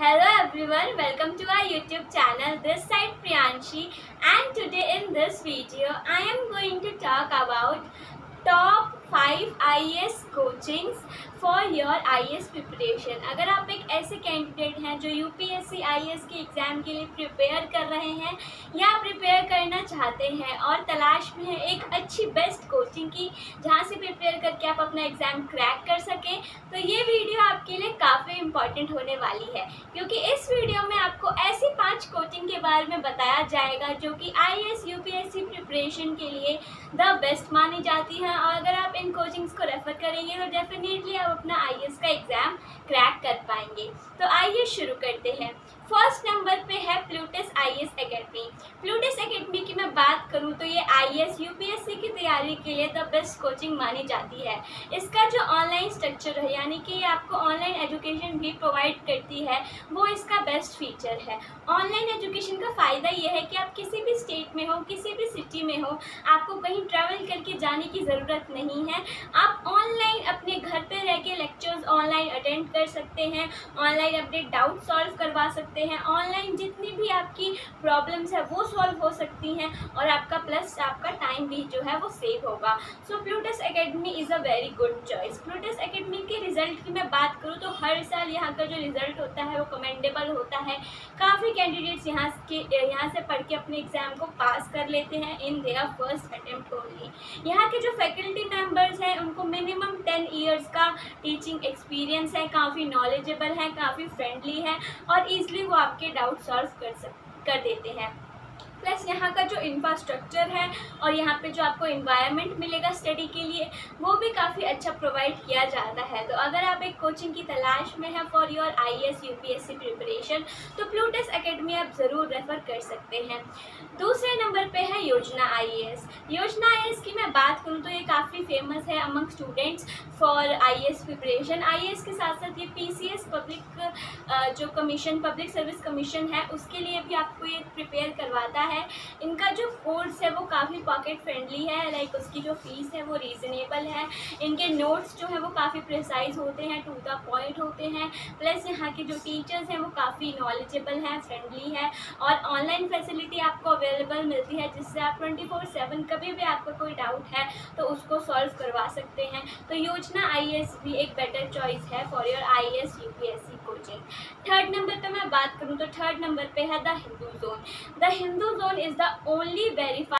Hello everyone, welcome to our YouTube channel. This side Priyanshi and today in this video I am going to talk about top five IAS coachings for your I preparation अगर आप एक ऐसे candidate हैं जो U P S C IAS के exam के लिए prepare कर रहे हैं या प्रिपेयर करना चाहते हैं और तलाश में है एक अच्छी बेस्ट कोचिंग की जहाँ से प्रिपेयर करके आप अपना एग्ज़ाम क्रैक कर सकें तो ये वीडियो आपके लिए काफ़ी इंपॉर्टेंट होने वाली है, क्योंकि इस वीडियो में आपको ऐसी पाँच कोचिंग के बारे में बताया जाएगा जो कि IAS U P S C preparation के लिए द बेस्ट मानी जाती हैं। और अगर आप इन कोचिंग्स को रेफ़र करेंगे तो डेफिनेटली आप अपना आई का एग्ज़ाम क्रैक कर पाएँगे। तो आइए शुरू करते हैं। फ़र्स्ट नंबर पर है Plutus IAS academy Plutus academy की मैं बात करूँ तो ये IAS U P S C की तैयारी के लिए द बेस्ट कोचिंग मानी जाती है। इसका जो ऑनलाइन स्ट्रक्चर है, यानी कि ये आपको ऑनलाइन एजुकेशन भी प्रोवाइड करती है, वो इसका बेस्ट फीचर है। ऑनलाइन एजुकेशन का फ़ायदा ये है कि आप किसी भी स्टेट में हो, किसी भी सिटी में हो, आपको कहीं ट्रैवल करके जाने की ज़रूरत नहीं है। आप ऑनलाइन अपने घर पर रह के लेक्चर्स ऑनलाइन अटेंड कर सकते हैं ऑनलाइन अपने डाउट सॉल्व करवा सकते हैं ऑनलाइन जितनी भी आपकी प्रॉब्लम्स है, वो सॉल्व हो सकती हैं, और आपका प्लस आपका टाइम भी जो है, वो सेव होगा। So Plutus academy is a very good choice Plutus academy के रिज़ल्ट की मैं बात करूँ तो हर साल यहाँ का जो रिज़ल्ट होता है, वो कमेंडेबल होता है। काफ़ी कैंडिडेट्स यहाँ के, यहाँ से पढ़ के अपने एग्ज़ाम को पास कर लेते हैं in their first attempt only यहाँ के जो फैकल्टी मेंबर्स हैं, उनको मिनिमम टेन ईयर्स का टीचिंग एक्सपीरियंस है। काफ़ी नॉलेजेबल है, काफ़ी फ्रेंडली है और ईज़िली वो आपके डाउट सॉल्व कर सक, कर देते हैं। प्लस यहाँ का जो इंफ्रास्ट्रक्चर है और यहाँ पे जो आपको इन्वायरमेंट मिलेगा स्टडी के लिए, वो भी काफ़ी अच्छा प्रोवाइड किया जाता है। तो अगर आप एक कोचिंग की तलाश में हैं for your I S U P S C preparation तो प्लूटस अकेडमी आप ज़रूर रेफ़र कर सकते हैं। दूसरे नंबर पर है योजना आई एस योजना आई एस की मैं बात फ़ेमस है among students for I preparation S के साथ साथ ये पी सी एस पब्लिक जो कमीशन पब्लिक सर्विस कमीशन है, उसके लिए भी आपको ये प्रिपेयर करवाता है। इनका जो कोर्स है, वो काफ़ी पॉकेट फ्रेंडली है लाइक उसकी जो फ़ीस है, वो रीज़नेबल है। इनके नोट्स जो है, वो काफ़ी प्रिसाइज होते हैं टू द पॉइंट होते हैं। प्लस यहाँ के जो टीचर्स हैं, वो काफ़ी नॉलेजेबल हैं फ्रेंडली है। और ऑनलाइन फैसिलिटी आपको अवेलेबल मिलती है, जिससे आप ट्वेंटी फोर सेवन कभी भी आपका कोई डाउट है तो उसको सॉल्व करवा सकते हैं। तो योजना आई भी एक बेटर चॉइस है for your IAS coaching third number पे मैं बात करूँ तो थर्ड नंबर पे है the Hindu zone the Hindu zone is the only verified